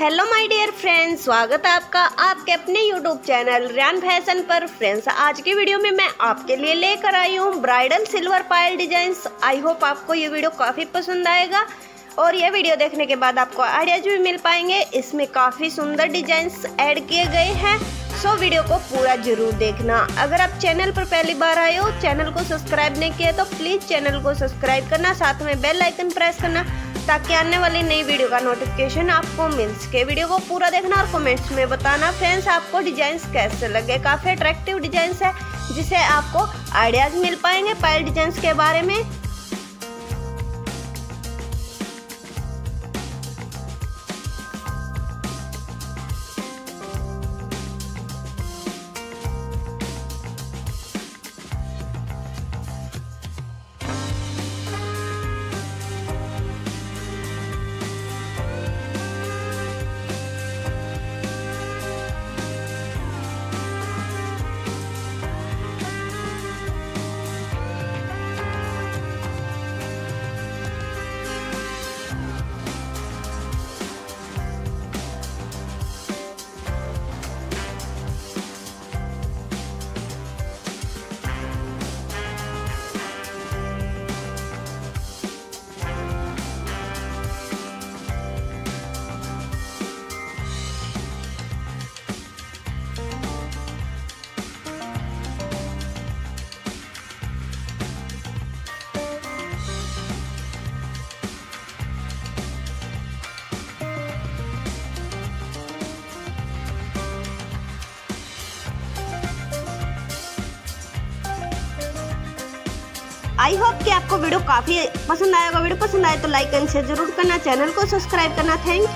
Hello my dear friends स्वागत है आपका आपके अपने यूट्यूब चैनल रियान फ़ैशन पर। फ्रेंड्स आज की वीडियो में मैं आपके लिए लेकर आई हूँ ब्राइडल सिल्वर पायल डिजाइंस आई होप आपको ये वीडियो काफ़ी पसंद आएगा। और ये वीडियो देखने के बाद आपको आइडियाज़ भी मिल पाएँगे। इसमें काफ़ी सुंदर डिजाइंस ऐड किए गए हैं। सो वीडियो को पूरा ज़रूर देखना। अगर आप चैनल पर पहली बार आए हो चैनल को सब्सक्राइब नहीं किया तो प्लीज़ चैनल को सब्सक्राइब करना। साथ में बेल आइकन प्रेस करना। ताकि आने वाली नई वीडियो का नोटिफिकेशन आपको मिल सके। वीडियो को पूरा देखना और कमेंट्स में बताना। फ्रेंड्स आपको डिज़ाइन कैसे लगे? काफ़ी अट्रैक्टिव डिज़ाइन है, जिसे आपको आइडियाज़ मिल पाएँगे। पायल डिज़ाइन के बारे में आई होप कि आपको वीडियो काफ़ी पसंद आएगा वीडियो पसंद आए तो लाइक एंड शेयर ज़रूर करना, चैनल को सब्सक्राइब करना। थैंक